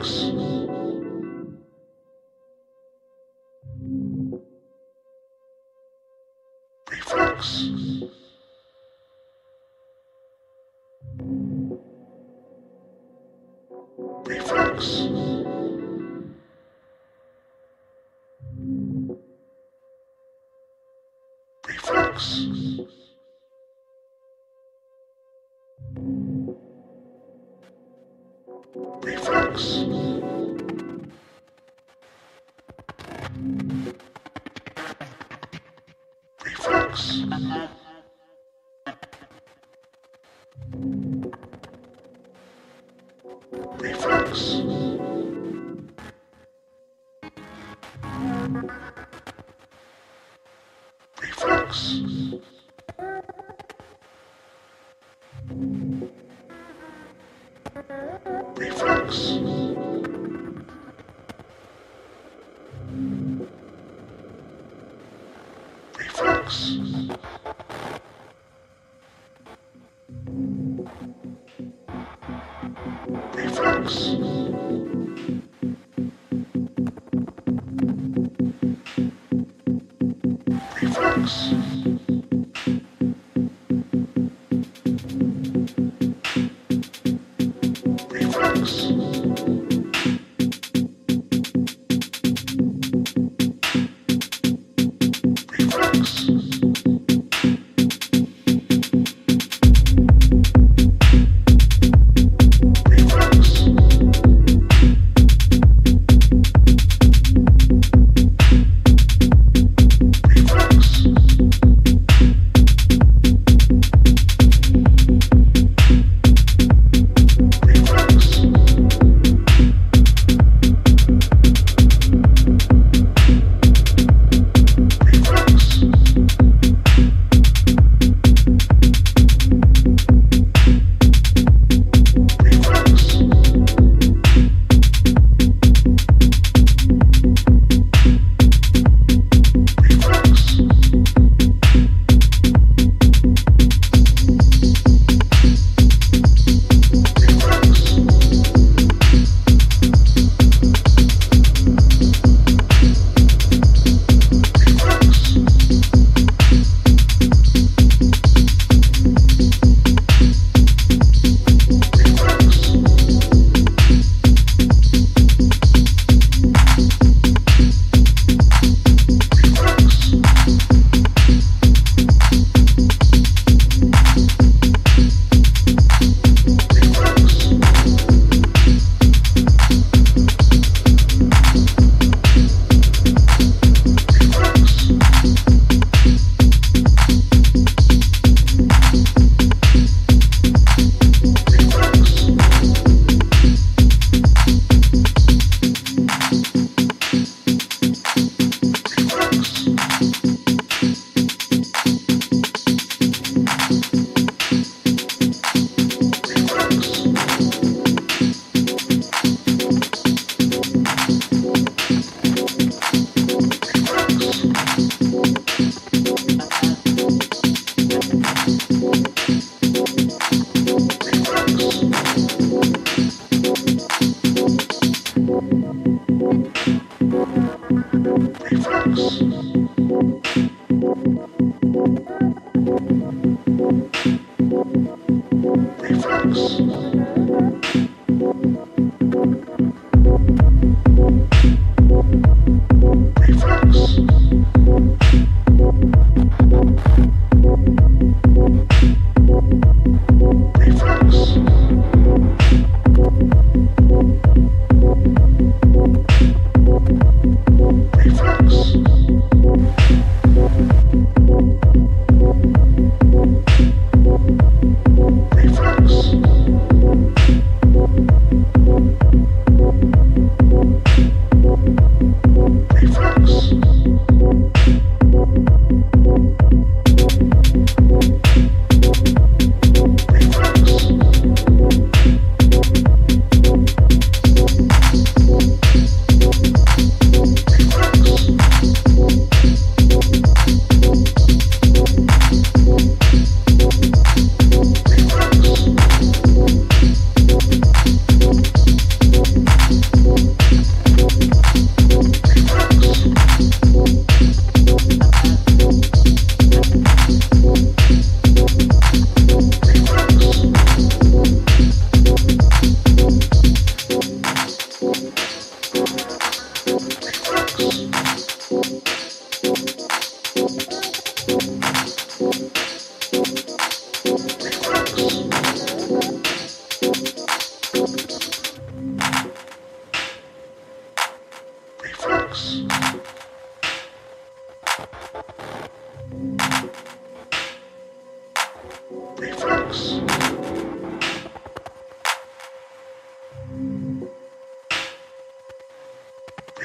Tracks. Reflex. Reflex. works. Reflex. Reflex. Max.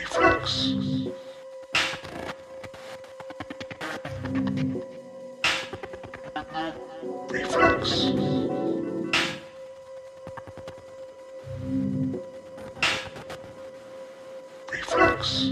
Reflex. Reflex. Reflex.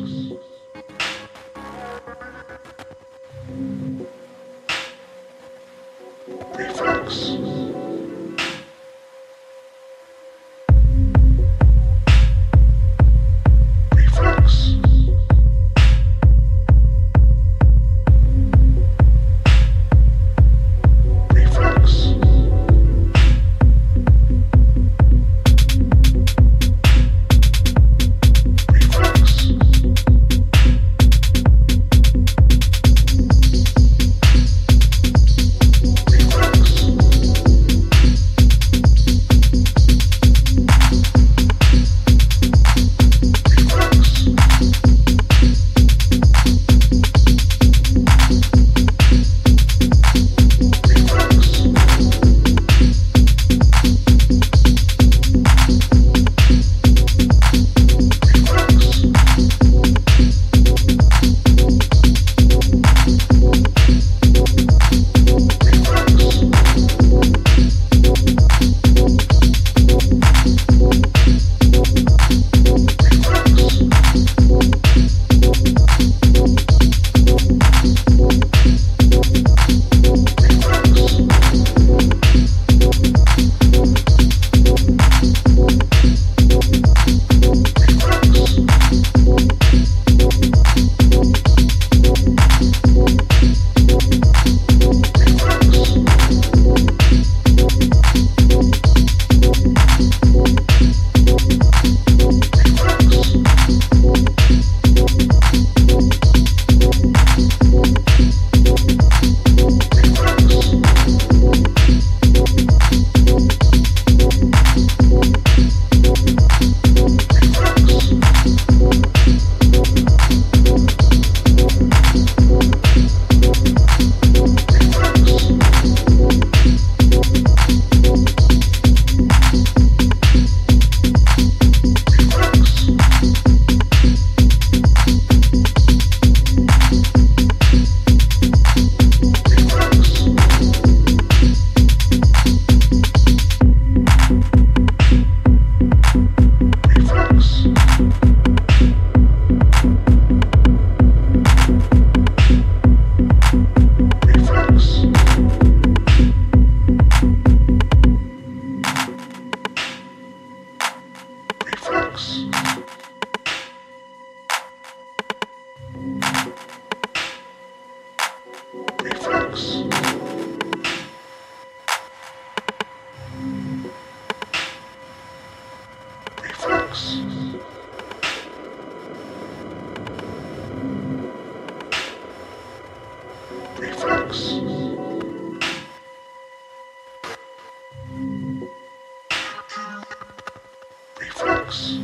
box.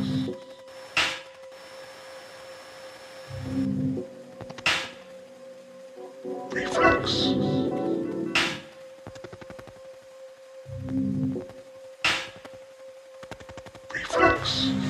Reflex. Reflex.